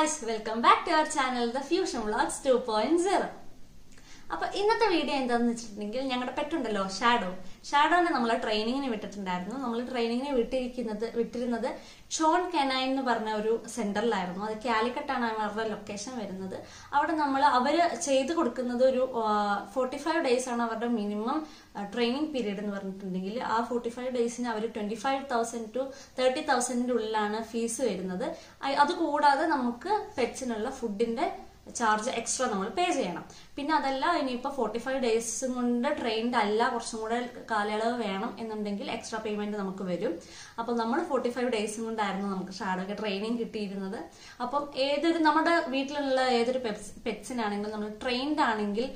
guys, welcome back to our channel The Fusion Vlogs 2.0. അപ്പൊ ഇന്നത്തെ video എന്താണെന്ന് വെച്ചിട്ടുണ്ടെങ്കിൽ ഞങ്ങളുടെ പെറ്റുണ്ടല്ലോ ഷാഡോ ഷാഡോനെ നമ്മൾ ട്രെയിനിങ്ങിന് വിട്ടിട്ടുണ്ടായിരുന്നു. നമ്മൾ ട്രെയിനിങ്ങിന് വിട്ടിരിക്കുന്നത് വിട്ടിരുന്നത് ഷോൺ കെനായ് എന്ന് പറഞ്ഞ ഒരു സെന്ററിലായിരുന്നു അത് കാലിക്കട്ടാണ് അവരുടെ ലൊക്കേഷൻ വരുന്നത്. അവിടെ നമ്മൾ അവർ ചെയ്ത് കൊടുക്കുന്നത് ഒരു ഫോർട്ടി ഫൈവ് ഡേയ്സ് ആണ് അവരുടെ മിനിമം ട്രെയിനിങ് പീരീഡ് എന്ന് പറഞ്ഞിട്ടുണ്ടെങ്കിൽ ആ ഫോർട്ടി ഫൈവ് ഡേയ്സിന് അവർ twenty five thousand to thirty തൗസൻഡിന്റെ ഉള്ളിലാണ് ഫീസ് വരുന്നത്. അതുകൂടാതെ നമുക്ക് പെറ്റ്സിനുള്ള ഫുഡിന്റെ ചാർജ് എക്സ്ട്രാ നമ്മൾ പേ ചെയ്യണം. പിന്നെ അതല്ല ഇനിയിപ്പോൾ ഫോർട്ടി ഫൈവ് ഡേയ്സ് കൊണ്ട് ട്രെയിൻഡ് അല്ല കുറച്ചും കൂടെ കാലയളവ് വേണം എന്നുണ്ടെങ്കിൽ എക്സ്ട്രാ പേയ്മെന്റ് നമുക്ക് വരും. അപ്പോൾ നമ്മൾ ഫോർട്ടി ഫൈവ് ഡേയ്സും കൊണ്ടായിരുന്നു നമുക്ക് ഷാഡോക്ക് ട്രെയിനിങ് കിട്ടിയിരുന്നത്. അപ്പം ഏതൊരു നമ്മുടെ വീട്ടിലുള്ള ഏതൊരു പെറ്റ്സിനാണെങ്കിലും നമ്മൾ ട്രെയിൻഡ് ആണെങ്കിൽ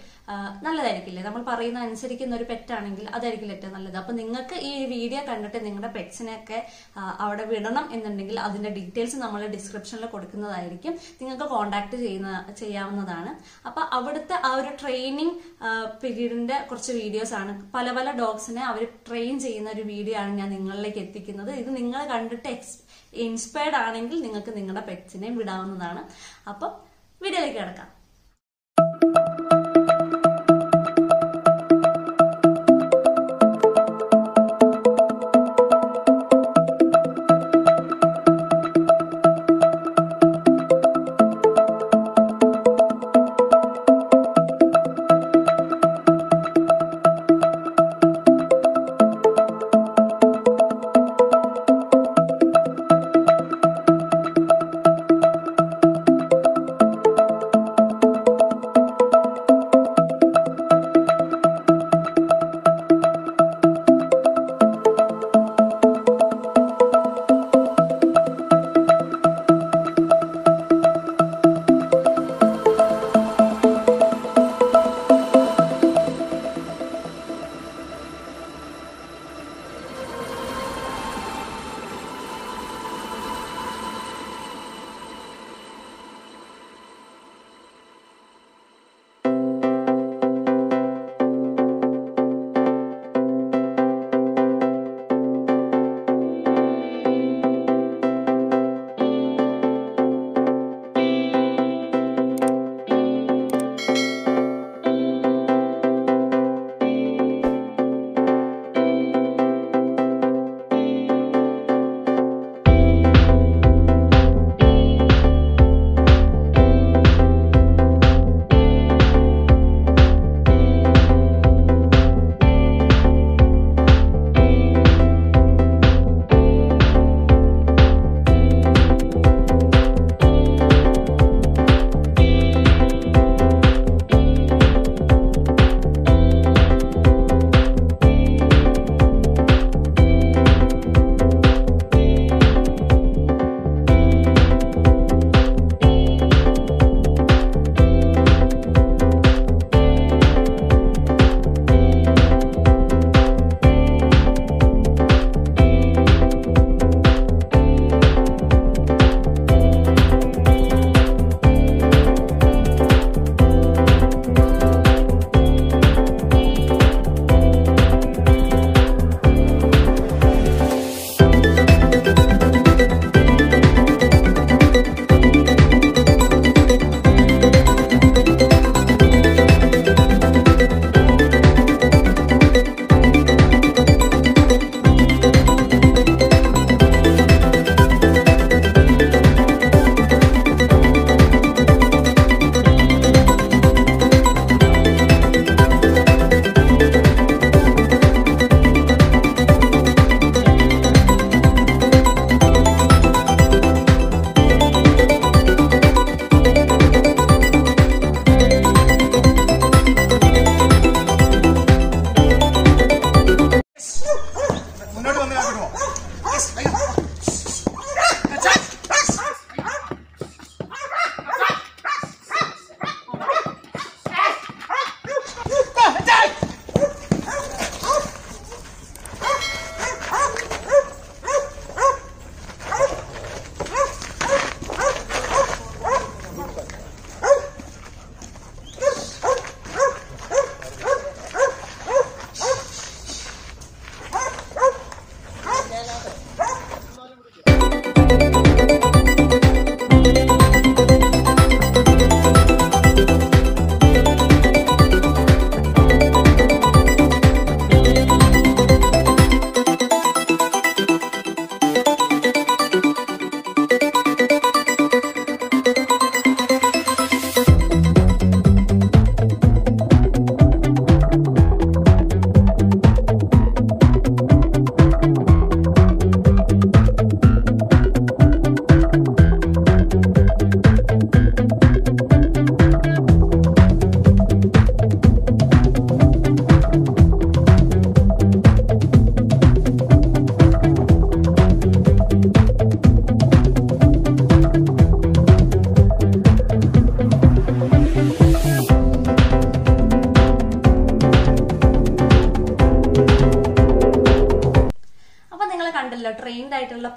നല്ലതായിരിക്കില്ലേ? നമ്മൾ പറയുന്ന അനുസരിക്കുന്ന ഒരു പെറ്റാണെങ്കിൽ അതായിരിക്കില്ല ഏറ്റവും നല്ലത്. അപ്പൊ നിങ്ങൾക്ക് ഈ വീഡിയോ കണ്ടിട്ട് നിങ്ങളുടെ പെറ്റ്സിനെയൊക്കെ അവിടെ വിടണം എന്നുണ്ടെങ്കിൽ അതിന്റെ ഡീറ്റെയിൽസ് നമ്മൾ ഡിസ്ക്രിപ്ഷനിൽ കൊടുക്കുന്നതായിരിക്കും. നിങ്ങൾക്ക് കോൺടാക്ട് ചെയ്യുന്ന ചെയ്യാവുന്നതാണ്. അപ്പൊ അവിടുത്തെ ഒരു ട്രെയിനിങ് പീരീഡിന്റെ കുറച്ച് വീഡിയോസ് ആണ്. പല പല ഡോഗ്സിനെ അവർ ട്രെയിൻ ചെയ്യുന്ന ഒരു വീഡിയോ ആണ് ഞാൻ നിങ്ങളിലേക്ക് എത്തിക്കുന്നത്. ഇത് നിങ്ങൾ കണ്ടിട്ട് ഇൻസ്പയർഡ് ആണെങ്കിൽ നിങ്ങൾക്ക് നിങ്ങളുടെ പെറ്റ്സിനെ വിടാവുന്നതാണ്. അപ്പം വീഡിയോയിലേക്ക് കിടക്കാം.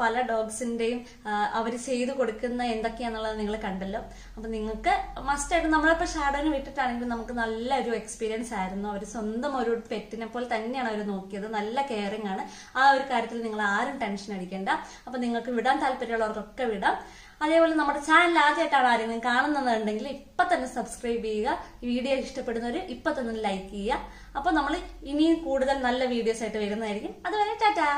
പല ഡോഗ്സിന്റെയും അവർ ചെയ്തു കൊടുക്കുന്ന എന്തൊക്കെയാന്നുള്ളത് നിങ്ങൾ കണ്ടല്ലോ. അപ്പൊ നിങ്ങൾക്ക് മസ്റ്റ് ആയിട്ട് നമ്മളിപ്പോ ഷാഡോനെ വിട്ടിട്ടാണെങ്കിലും നമുക്ക് നല്ലൊരു എക്സ്പീരിയൻസ് ആയിരുന്നു. അവർ സ്വന്തം ഒരു പെറ്റിനെ പോലെ തന്നെയാണ് അവർ നോക്കിയത്. നല്ല കെയറിംഗ് ആണ്. ആ ഒരു കാര്യത്തിൽ നിങ്ങൾ ആരും ടെൻഷൻ അടിക്കേണ്ട. അപ്പൊ നിങ്ങൾക്ക് വിടാൻ താല്പര്യമുള്ളവർക്കൊക്കെ വിടാം. അതേപോലെ നമ്മുടെ ചാനൽ ആദ്യമായിട്ടാണ് ആരെങ്കിലും കാണുന്നതുണ്ടെങ്കിൽ ഇപ്പൊ തന്നെ സബ്സ്ക്രൈബ് ചെയ്യുക. വീഡിയോ ഇഷ്ടപ്പെടുന്നവർ ഇപ്പൊ തന്നെ ലൈക്ക് ചെയ്യുക. അപ്പൊ നമ്മൾ ഇനിയും കൂടുതൽ നല്ല വീഡിയോസ് ആയിട്ട് വരുന്നതായിരിക്കും. അതുവരെ ടാറ്റാ.